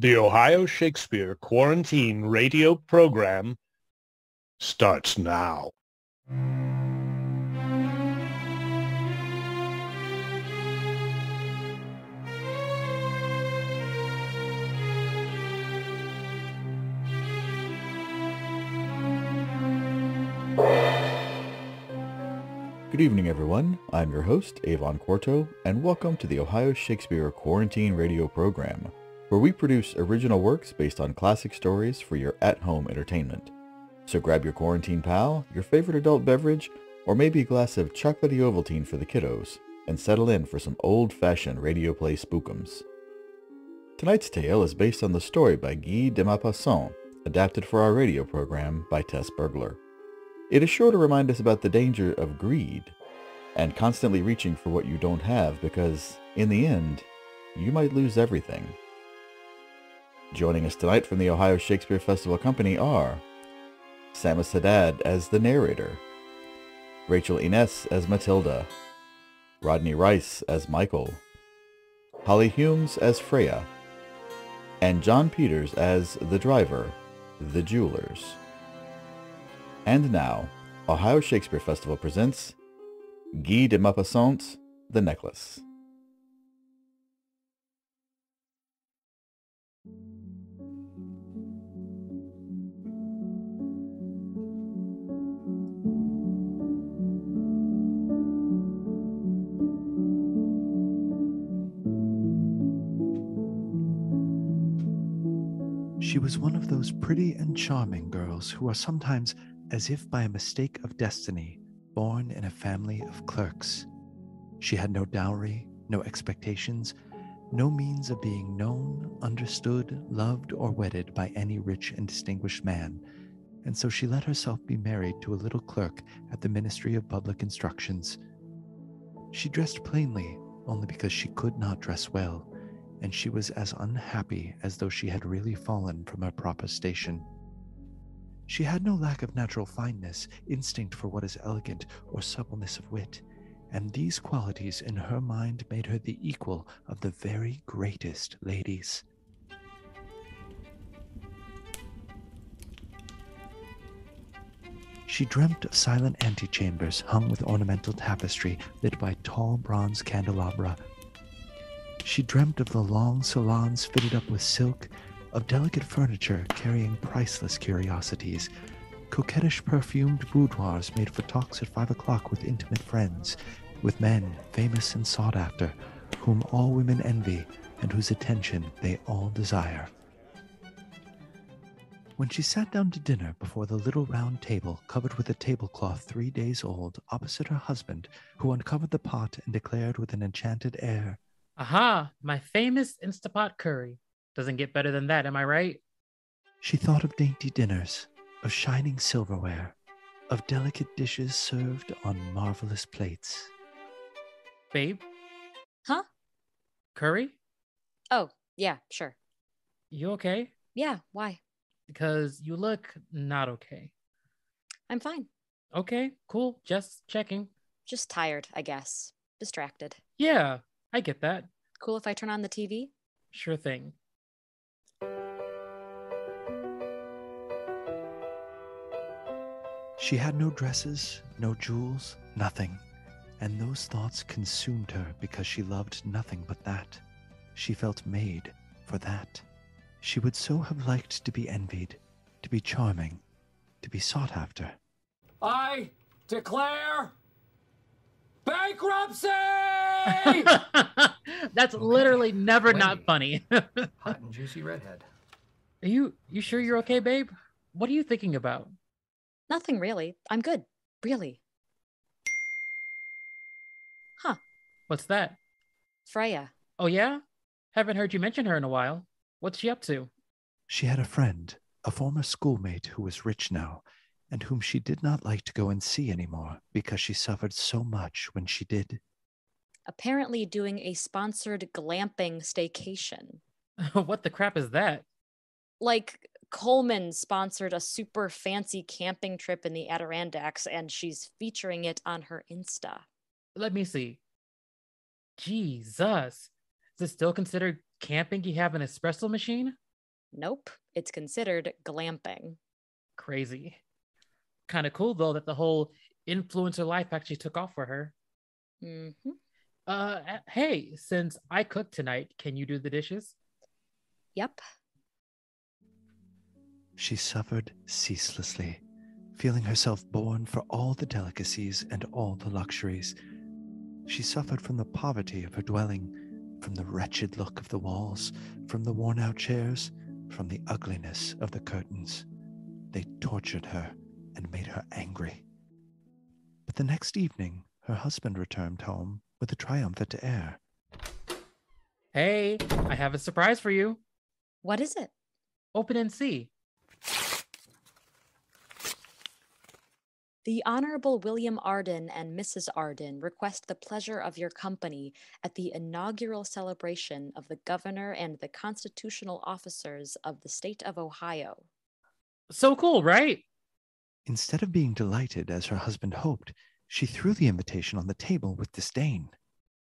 The Ohio Shakespeare Quarantine Radio Program starts now. Good evening, everyone. I'm your host, Avon Quarto, and welcome to the Ohio Shakespeare Quarantine Radio Program, where we produce original works based on classic stories for your at-home entertainment. So grab your quarantine pal, your favorite adult beverage, or maybe a glass of chocolatey Ovaltine for the kiddos, and settle in for some old-fashioned radio play spookums. Tonight's tale is based on the story by Guy de Maupassant, adapted for our radio program by Tess Burgler. It is sure to remind us about the danger of greed and constantly reaching for what you don't have because, in the end, you might lose everything. Joining us tonight from the Ohio Shakespeare Festival Company are Samus Haddad as the narrator, Rachel Ines as Matilda, Rodney Rice as Michael, Holly Humes as Freya, and John Peters as the driver, the jewelers. And now, Ohio Shakespeare Festival presents Guy de Maupassant's The Necklace. She was one of those pretty and charming girls who are sometimes, as if by a mistake of destiny, born in a family of clerks. She had no dowry, no expectations, no means of being known, understood, loved, or wedded by any rich and distinguished man, and so she let herself be married to a little clerk at the Ministry of Public Instructions. She dressed plainly only because she could not dress well, and she was as unhappy as though she had really fallen from her proper station. She had no lack of natural fineness, instinct for what is elegant, or suppleness of wit, and these qualities in her mind made her the equal of the very greatest ladies. She dreamt of silent antechambers hung with ornamental tapestry lit by tall bronze candelabra. She dreamt of the long salons fitted up with silk, of delicate furniture carrying priceless curiosities, coquettish perfumed boudoirs made for talks at five o'clock with intimate friends, with men famous and sought after, whom all women envy and whose attention they all desire. When she sat down to dinner before the little round table covered with a tablecloth three days old opposite her husband, who uncovered the pot and declared with an enchanted air, Aha, my famous Instapot curry. Doesn't get better than that, am I right? She thought of dainty dinners, of shining silverware, of delicate dishes served on marvelous plates. Babe? Huh? Curry? Oh, yeah, sure. You okay? Yeah, why? Because you look not okay. I'm fine. Okay, cool. Just checking. Just tired, I guess. Distracted. Yeah, I get that. Cool if I turn on the TV? Sure thing. She had no dresses, no jewels, nothing, and those thoughts consumed her because she loved nothing but that. She felt made for that. She would so have liked to be envied, to be charming, to be sought after. I declare bankruptcy! That's literally never not funny. Hot and juicy redhead. Are you you sure you're okay, babe? What are you thinking about? Nothing really. I'm good. Really. Huh. What's that? Freya. Oh yeah? Haven't heard you mention her in a while. What's she up to? She had a friend, a former schoolmate who was rich now, and whom she did not like to go and see anymore because she suffered so much when she did. Apparently doing a sponsored glamping staycation. what the crap is that? Like Coleman sponsored a super fancy camping trip in the Adirondacks and she's featuring it on her Insta. Let me see. Jesus. Is it still considered camping? You have an espresso machine? Nope, it's considered glamping. Crazy. Kind of cool though that the whole influencer life actually took off for her. hmm Uh, hey, since I cooked tonight, can you do the dishes? Yep. She suffered ceaselessly, feeling herself born for all the delicacies and all the luxuries. She suffered from the poverty of her dwelling, from the wretched look of the walls, from the worn out chairs, from the ugliness of the curtains. They tortured her and made her angry. But the next evening, her husband returned home with a triumph triumphant air. Hey, I have a surprise for you. What is it? Open and see. The Honorable William Arden and Mrs. Arden request the pleasure of your company at the inaugural celebration of the governor and the constitutional officers of the state of Ohio. So cool, right? Instead of being delighted as her husband hoped, she threw the invitation on the table with disdain.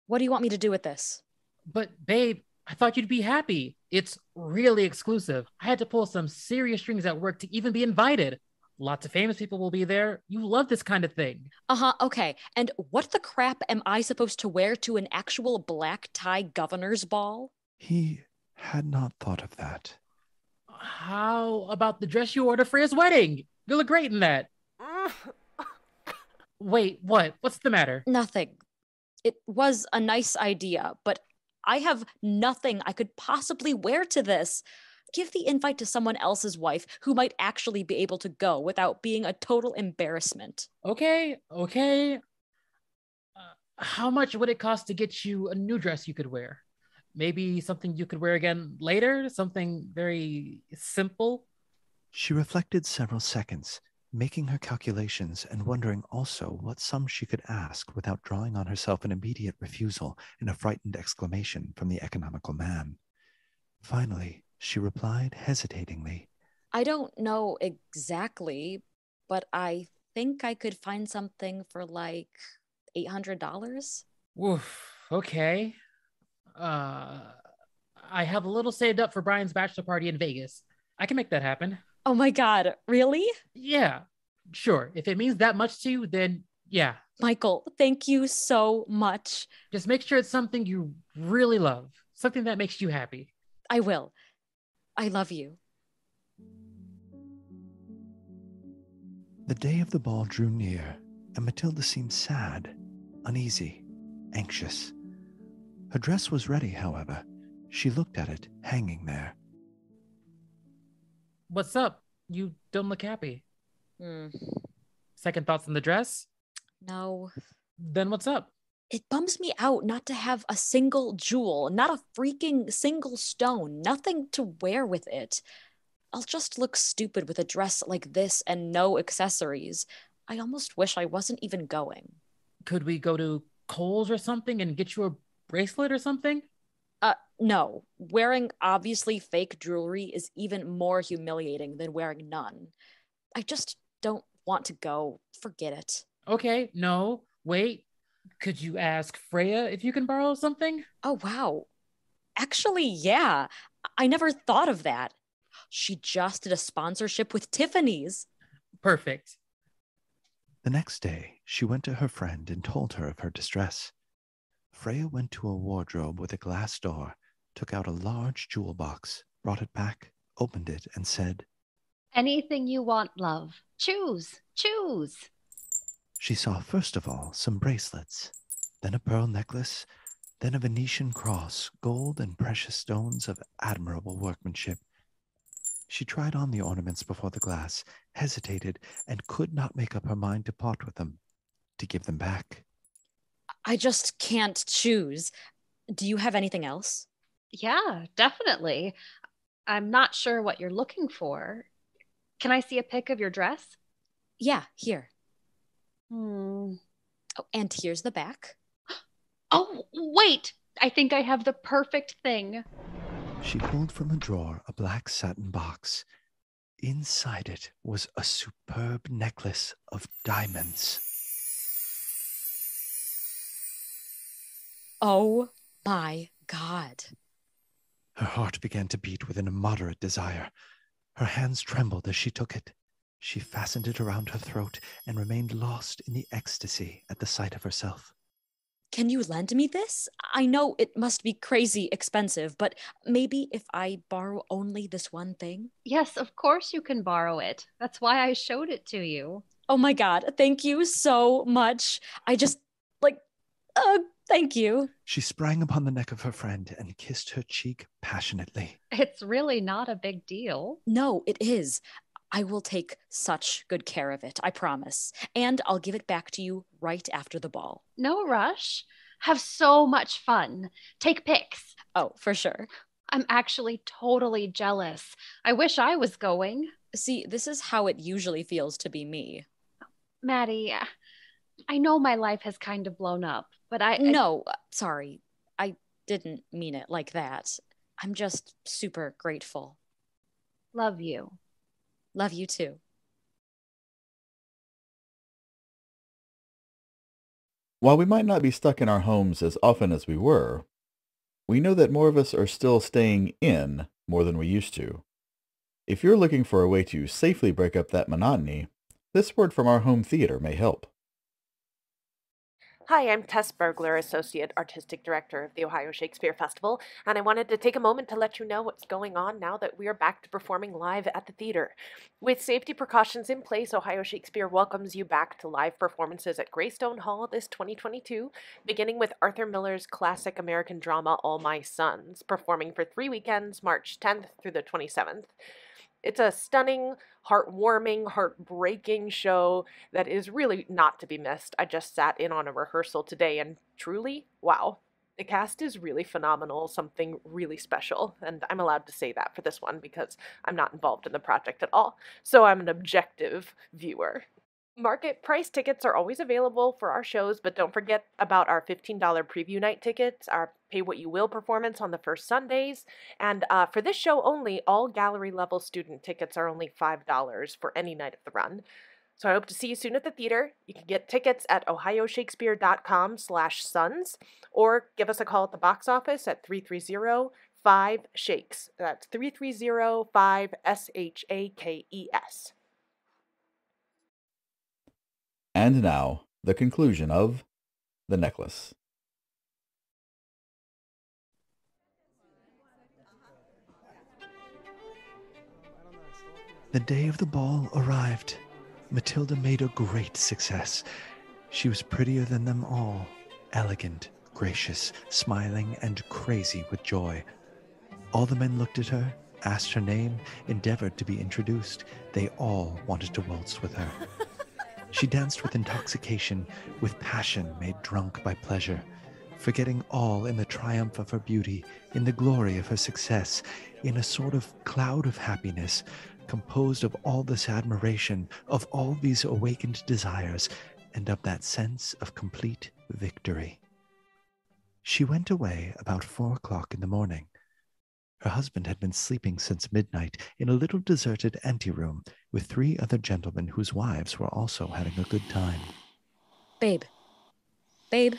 What do you want me to do with this? But babe, I thought you'd be happy. It's really exclusive. I had to pull some serious strings at work to even be invited. Lots of famous people will be there. You love this kind of thing. Uh huh, okay. And what the crap am I supposed to wear to an actual black tie governor's ball? He had not thought of that. How about the dress you ordered for his wedding? You look great in that. Wait, what? What's the matter? Nothing. It was a nice idea, but I have nothing I could possibly wear to this. Give the invite to someone else's wife who might actually be able to go without being a total embarrassment. Okay, okay. Uh, how much would it cost to get you a new dress you could wear? Maybe something you could wear again later? Something very simple? She reflected several seconds, making her calculations and wondering also what sum she could ask without drawing on herself an immediate refusal and a frightened exclamation from the economical man. Finally, she replied hesitatingly, I don't know exactly, but I think I could find something for like $800. Woof. Okay. Uh, I have a little saved up for Brian's bachelor party in Vegas. I can make that happen. Oh my God, really? Yeah, sure. If it means that much to you, then yeah. Michael, thank you so much. Just make sure it's something you really love, something that makes you happy. I will. I love you. The day of the ball drew near, and Matilda seemed sad, uneasy, anxious. Her dress was ready, however. She looked at it hanging there. What's up? You don't look happy. Hmm. Second thoughts on the dress? No. Then what's up? It bums me out not to have a single jewel, not a freaking single stone, nothing to wear with it. I'll just look stupid with a dress like this and no accessories. I almost wish I wasn't even going. Could we go to Kohl's or something and get you a bracelet or something? Uh, no. Wearing obviously fake jewelry is even more humiliating than wearing none. I just don't want to go. Forget it. Okay, no, wait. Could you ask Freya if you can borrow something? Oh, wow. Actually, yeah. I never thought of that. She just did a sponsorship with Tiffany's. Perfect. The next day, she went to her friend and told her of her distress. Freya went to a wardrobe with a glass door, took out a large jewel box, brought it back, opened it, and said, Anything you want, love. Choose, choose. She saw first of all some bracelets, then a pearl necklace, then a Venetian cross, gold and precious stones of admirable workmanship. She tried on the ornaments before the glass, hesitated, and could not make up her mind to part with them, to give them back. I just can't choose. Do you have anything else? Yeah, definitely. I'm not sure what you're looking for. Can I see a pic of your dress? Yeah, here. Hmm. Oh, and here's the back. Oh, wait! I think I have the perfect thing. She pulled from a drawer a black satin box. Inside it was a superb necklace of diamonds. Oh my God. Her heart began to beat with an immoderate desire. Her hands trembled as she took it. She fastened it around her throat and remained lost in the ecstasy at the sight of herself. Can you lend me this? I know it must be crazy expensive, but maybe if I borrow only this one thing? Yes, of course you can borrow it. That's why I showed it to you. Oh my god, thank you so much. I just, like, uh, thank you. She sprang upon the neck of her friend and kissed her cheek passionately. It's really not a big deal. No, it is. I will take such good care of it, I promise. And I'll give it back to you right after the ball. No rush. Have so much fun. Take pics. Oh, for sure. I'm actually totally jealous. I wish I was going. See, this is how it usually feels to be me. Maddie, I know my life has kind of blown up, but I. I- No, uh, sorry. I didn't mean it like that. I'm just super grateful. love you. Love you too. While we might not be stuck in our homes as often as we were, we know that more of us are still staying in more than we used to. If you're looking for a way to safely break up that monotony, this word from our home theater may help. Hi, I'm Tess Burgler, Associate Artistic Director of the Ohio Shakespeare Festival, and I wanted to take a moment to let you know what's going on now that we are back to performing live at the theater. With safety precautions in place, Ohio Shakespeare welcomes you back to live performances at Greystone Hall this 2022, beginning with Arthur Miller's classic American drama All My Sons, performing for three weekends, March 10th through the 27th. It's a stunning, heartwarming, heartbreaking show that is really not to be missed. I just sat in on a rehearsal today and truly, wow. The cast is really phenomenal, something really special, and I'm allowed to say that for this one because I'm not involved in the project at all. So I'm an objective viewer. Market price tickets are always available for our shows, but don't forget about our $15 preview night tickets, our pay what you will performance on the first Sundays. And uh, for this show only, all gallery level student tickets are only $5 for any night of the run. So I hope to see you soon at the theater. You can get tickets at ohioshakespeare.com slash sons or give us a call at the box office at 330 5 shakes. That's 330 5 S H A K E S. And now, the conclusion of The Necklace. The day of the ball arrived. Matilda made a great success. She was prettier than them all, elegant, gracious, smiling, and crazy with joy. All the men looked at her, asked her name, endeavored to be introduced. They all wanted to waltz with her. She danced with intoxication, with passion made drunk by pleasure, forgetting all in the triumph of her beauty, in the glory of her success, in a sort of cloud of happiness, composed of all this admiration, of all these awakened desires, and of that sense of complete victory. She went away about four o'clock in the morning. Her husband had been sleeping since midnight in a little deserted anteroom with three other gentlemen whose wives were also having a good time. Babe. Babe,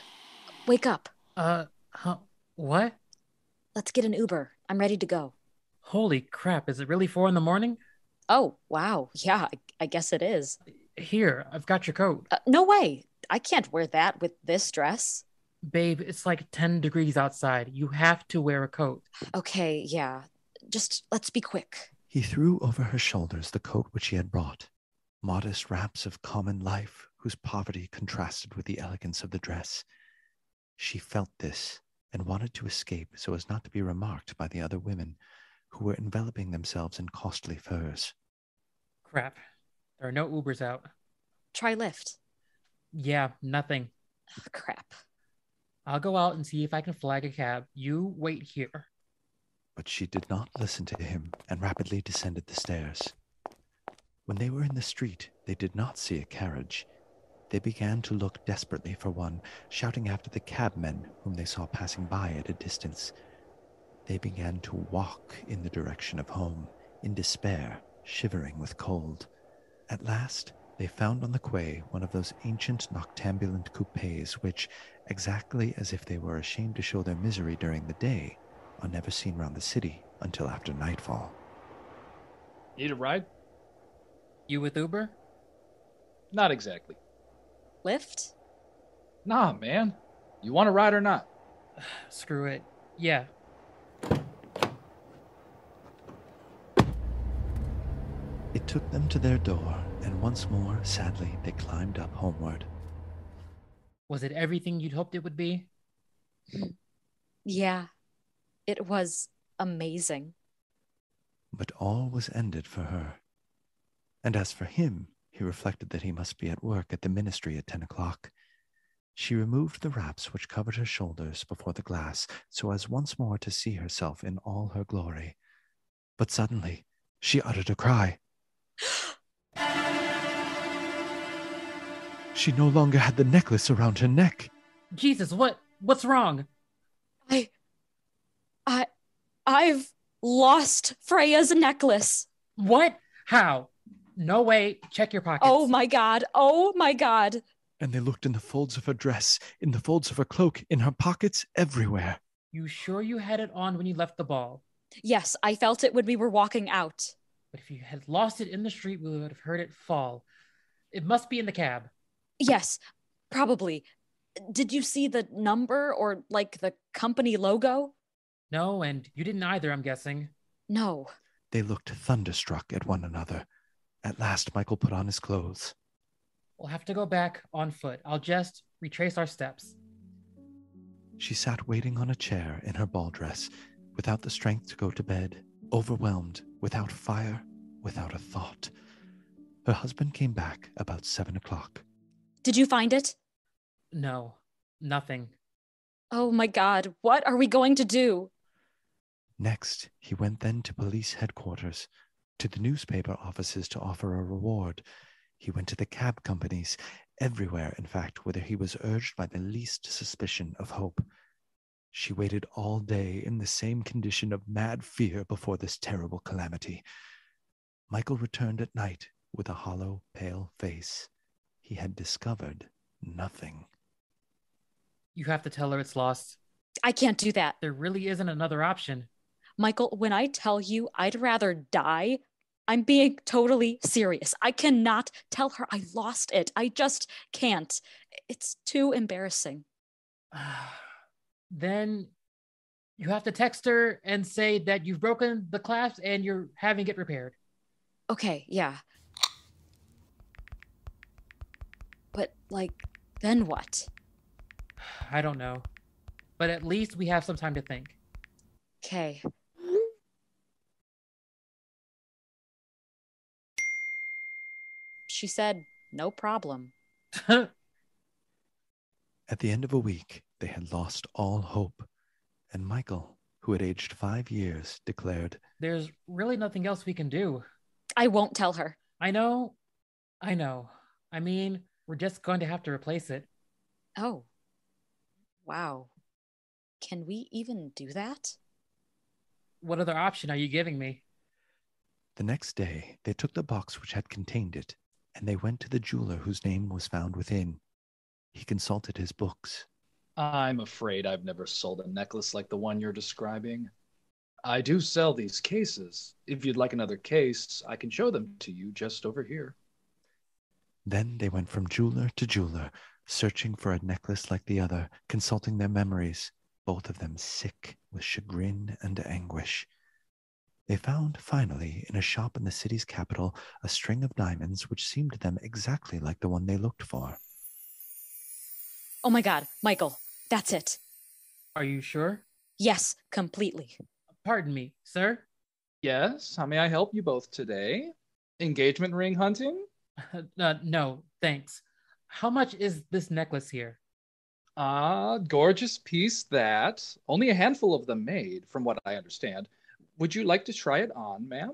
wake up. Uh, huh, what? Let's get an Uber. I'm ready to go. Holy crap, is it really four in the morning? Oh, wow. Yeah, I, I guess it is. Here, I've got your coat. Uh, no way. I can't wear that with this dress. Babe, it's like 10 degrees outside. You have to wear a coat. Okay, yeah. Just let's be quick. He threw over her shoulders the coat which he had brought, modest wraps of common life whose poverty contrasted with the elegance of the dress. She felt this and wanted to escape so as not to be remarked by the other women who were enveloping themselves in costly furs. Crap. There are no Ubers out. Try Lyft. Yeah, nothing. Ugh, crap. I'll go out and see if I can flag a cab. You wait here. But she did not listen to him and rapidly descended the stairs. When they were in the street, they did not see a carriage. They began to look desperately for one, shouting after the cabmen whom they saw passing by at a distance. They began to walk in the direction of home, in despair, shivering with cold. At last, they found on the quay one of those ancient noctambulant coupes which, exactly as if they were ashamed to show their misery during the day, are never seen round the city until after nightfall. Need a ride? You with Uber? Not exactly. Lyft? Nah, man. You want a ride or not? Screw it. Yeah. It took them to their door, and once more, sadly, they climbed up homeward. Was it everything you'd hoped it would be? Yeah. It was amazing. But all was ended for her. And as for him, he reflected that he must be at work at the ministry at ten o'clock. She removed the wraps which covered her shoulders before the glass so as once more to see herself in all her glory. But suddenly she uttered a cry. She no longer had the necklace around her neck. Jesus, what what's wrong? I I I've lost Freya's necklace. What? How? No way. Check your pockets. Oh my god. Oh my god. And they looked in the folds of her dress, in the folds of her cloak, in her pockets, everywhere. You sure you had it on when you left the ball? Yes, I felt it when we were walking out. But if you had lost it in the street, we would have heard it fall. It must be in the cab. Yes, probably. Did you see the number or like the company logo? No, and you didn't either, I'm guessing. No. They looked thunderstruck at one another. At last, Michael put on his clothes. We'll have to go back on foot. I'll just retrace our steps. She sat waiting on a chair in her ball dress, without the strength to go to bed, overwhelmed, without fire, without a thought. Her husband came back about seven o'clock. Did you find it? No, nothing. Oh my god, what are we going to do? Next, he went then to police headquarters, to the newspaper offices to offer a reward. He went to the cab companies, everywhere, in fact, whither he was urged by the least suspicion of hope. She waited all day in the same condition of mad fear before this terrible calamity. Michael returned at night with a hollow, pale face. He had discovered nothing. You have to tell her it's lost. I can't do that. There really isn't another option. Michael, when I tell you I'd rather die, I'm being totally serious. I cannot tell her I lost it. I just can't. It's too embarrassing. then you have to text her and say that you've broken the clasp and you're having it repaired. Okay, yeah. But, like, then what? I don't know. But at least we have some time to think. Okay. She said, no problem. At the end of a week, they had lost all hope, and Michael, who had aged five years, declared, There's really nothing else we can do. I won't tell her. I know. I know. I mean, we're just going to have to replace it. Oh. Wow. Can we even do that? What other option are you giving me? The next day, they took the box which had contained it, and they went to the jeweler whose name was found within. He consulted his books. I'm afraid I've never sold a necklace like the one you're describing. I do sell these cases. If you'd like another case, I can show them to you just over here. Then they went from jeweler to jeweler, searching for a necklace like the other, consulting their memories, both of them sick with chagrin and anguish. They found finally in a shop in the city's capital a string of diamonds which seemed to them exactly like the one they looked for. Oh my god, Michael, that's it. Are you sure? Yes, completely. Pardon me, sir? Yes, how may I help you both today? Engagement ring hunting? uh, no, thanks. How much is this necklace here? Ah, gorgeous piece that. Only a handful of them made, from what I understand. Would you like to try it on, ma'am?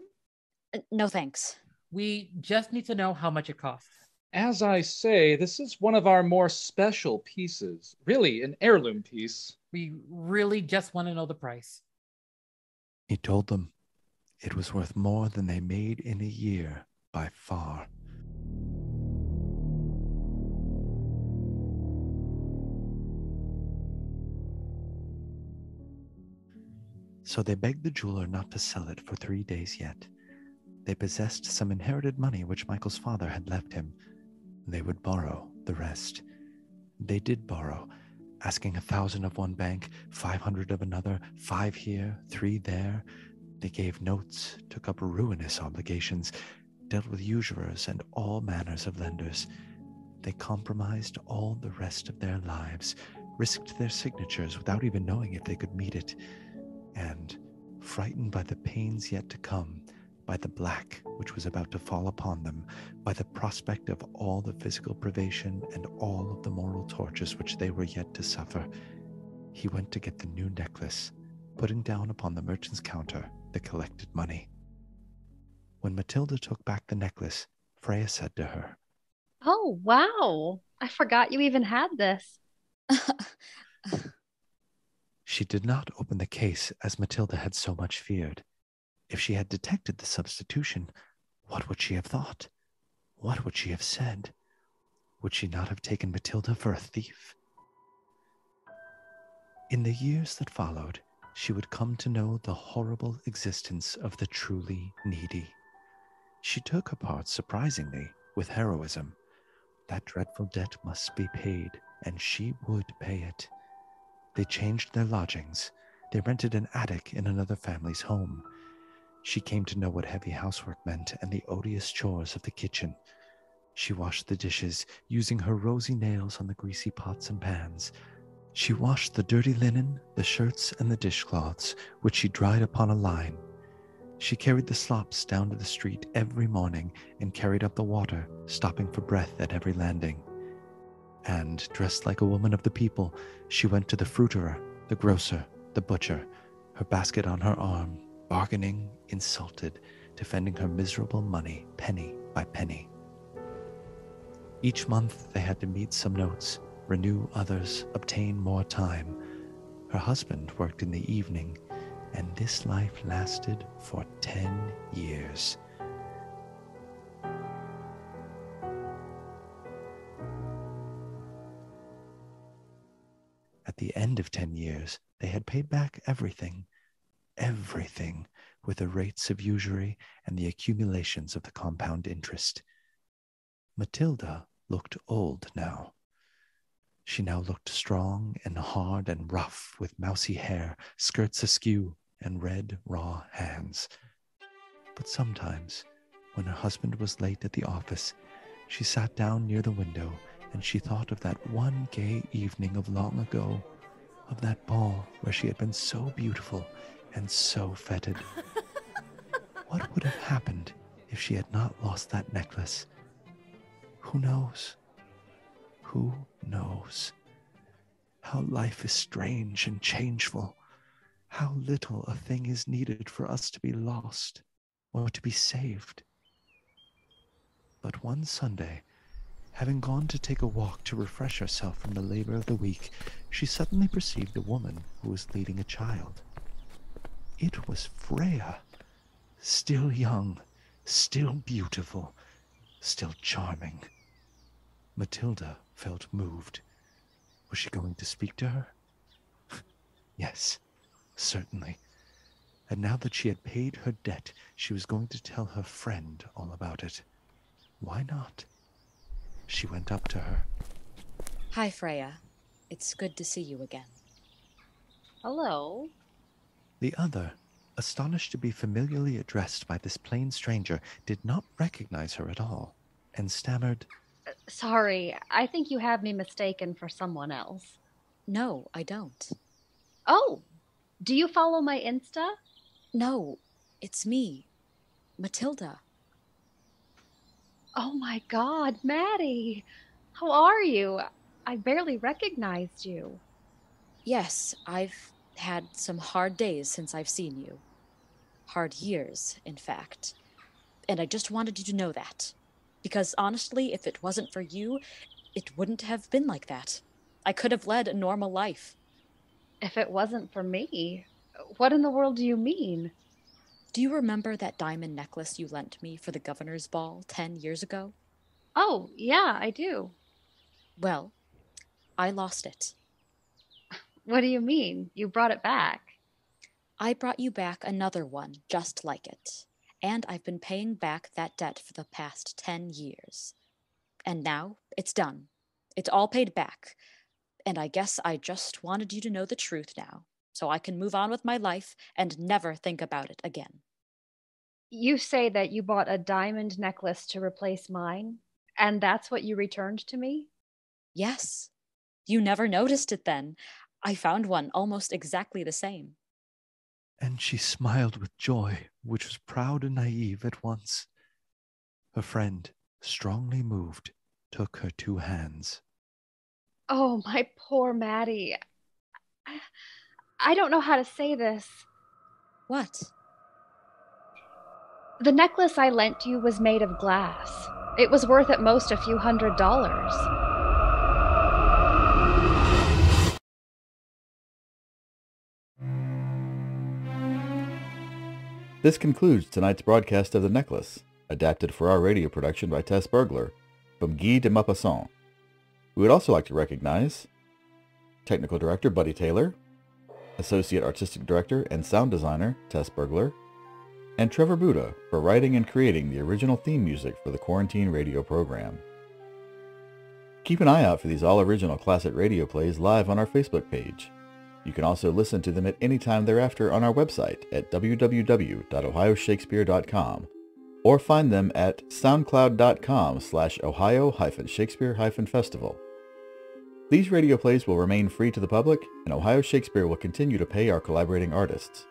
Uh, no thanks. We just need to know how much it costs. As I say, this is one of our more special pieces. Really, an heirloom piece. We really just want to know the price. He told them it was worth more than they made in a year by far. So they begged the jeweler not to sell it for three days yet. They possessed some inherited money which Michael's father had left him. They would borrow the rest. They did borrow, asking a thousand of one bank, five hundred of another, five here, three there. They gave notes, took up ruinous obligations, dealt with usurers and all manners of lenders. They compromised all the rest of their lives, risked their signatures without even knowing if they could meet it, and, frightened by the pains yet to come, by the black which was about to fall upon them, by the prospect of all the physical privation and all of the moral tortures which they were yet to suffer, he went to get the new necklace, putting down upon the merchant's counter the collected money. When Matilda took back the necklace, Freya said to her, Oh, wow. I forgot you even had this. She did not open the case as Matilda had so much feared. If she had detected the substitution, what would she have thought? What would she have said? Would she not have taken Matilda for a thief? In the years that followed, she would come to know the horrible existence of the truly needy. She took her part surprisingly with heroism. That dreadful debt must be paid, and she would pay it. They changed their lodgings. They rented an attic in another family's home. She came to know what heavy housework meant and the odious chores of the kitchen. She washed the dishes, using her rosy nails on the greasy pots and pans. She washed the dirty linen, the shirts, and the dishcloths, which she dried upon a line. She carried the slops down to the street every morning and carried up the water, stopping for breath at every landing. And, dressed like a woman of the people, she went to the fruiterer, the grocer, the butcher, her basket on her arm, bargaining, insulted, defending her miserable money penny by penny. Each month they had to meet some notes, renew others, obtain more time. Her husband worked in the evening, and this life lasted for ten years. The end of ten years, they had paid back everything, everything, with the rates of usury and the accumulations of the compound interest. Matilda looked old now. She now looked strong and hard and rough, with mousy hair, skirts askew, and red, raw hands. But sometimes, when her husband was late at the office, she sat down near the window and she thought of that one gay evening of long ago, of that ball where she had been so beautiful and so feted. what would have happened if she had not lost that necklace? Who knows? Who knows? How life is strange and changeful. How little a thing is needed for us to be lost or to be saved. But one Sunday, having gone to take a walk to refresh herself from the labor of the week, she suddenly perceived a woman who was leading a child. It was Freya, still young, still beautiful, still charming. Matilda felt moved. Was she going to speak to her? yes, certainly. And now that she had paid her debt, she was going to tell her friend all about it. Why not? She went up to her. Hi, Freya. It's good to see you again. Hello. The other, astonished to be familiarly addressed by this plain stranger, did not recognize her at all, and stammered, uh, Sorry, I think you have me mistaken for someone else. No, I don't. Oh, do you follow my Insta? No, it's me, Matilda. Oh my god, Maddie! How are you? I barely recognized you. Yes, I've had some hard days since I've seen you. Hard years, in fact. And I just wanted you to know that. Because honestly, if it wasn't for you, it wouldn't have been like that. I could have led a normal life. If it wasn't for me, what in the world do you mean? Do you remember that diamond necklace you lent me for the governor's ball ten years ago? Oh, yeah, I do. Well, I lost it. What do you mean? You brought it back. I brought you back another one just like it, and I've been paying back that debt for the past 10 years. And now it's done. It's all paid back. And I guess I just wanted you to know the truth now, so I can move on with my life and never think about it again. You say that you bought a diamond necklace to replace mine, and that's what you returned to me? Yes. You never noticed it then. I found one almost exactly the same. And she smiled with joy, which was proud and naive at once. Her friend, strongly moved, took her two hands. Oh, my poor Maddie. I, I don't know how to say this. What? The necklace I lent you was made of glass. It was worth at most a few hundred dollars. This concludes tonight's broadcast of The Necklace, adapted for our radio production by Tess Burgler, from Guy de Maupassant. We would also like to recognize Technical Director Buddy Taylor, Associate Artistic Director and Sound Designer Tess Burgler, and Trevor Buddha for writing and creating the original theme music for the Quarantine Radio program. Keep an eye out for these all-original classic radio plays live on our Facebook page. You can also listen to them at any time thereafter on our website at www.ohioshakespeare.com or find them at soundcloud.com slash ohio-shakespeare-festival. These radio plays will remain free to the public, and Ohio Shakespeare will continue to pay our collaborating artists.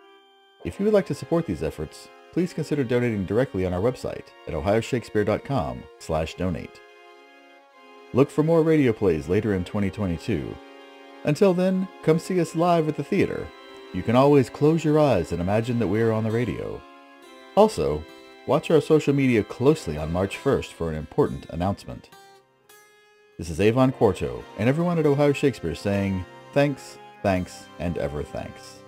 If you would like to support these efforts, please consider donating directly on our website at ohioshakespeare.com slash donate. Look for more radio plays later in 2022 until then, come see us live at the theater. You can always close your eyes and imagine that we are on the radio. Also, watch our social media closely on March 1st for an important announcement. This is Avon Quarto and everyone at Ohio Shakespeare saying thanks, thanks, and ever thanks.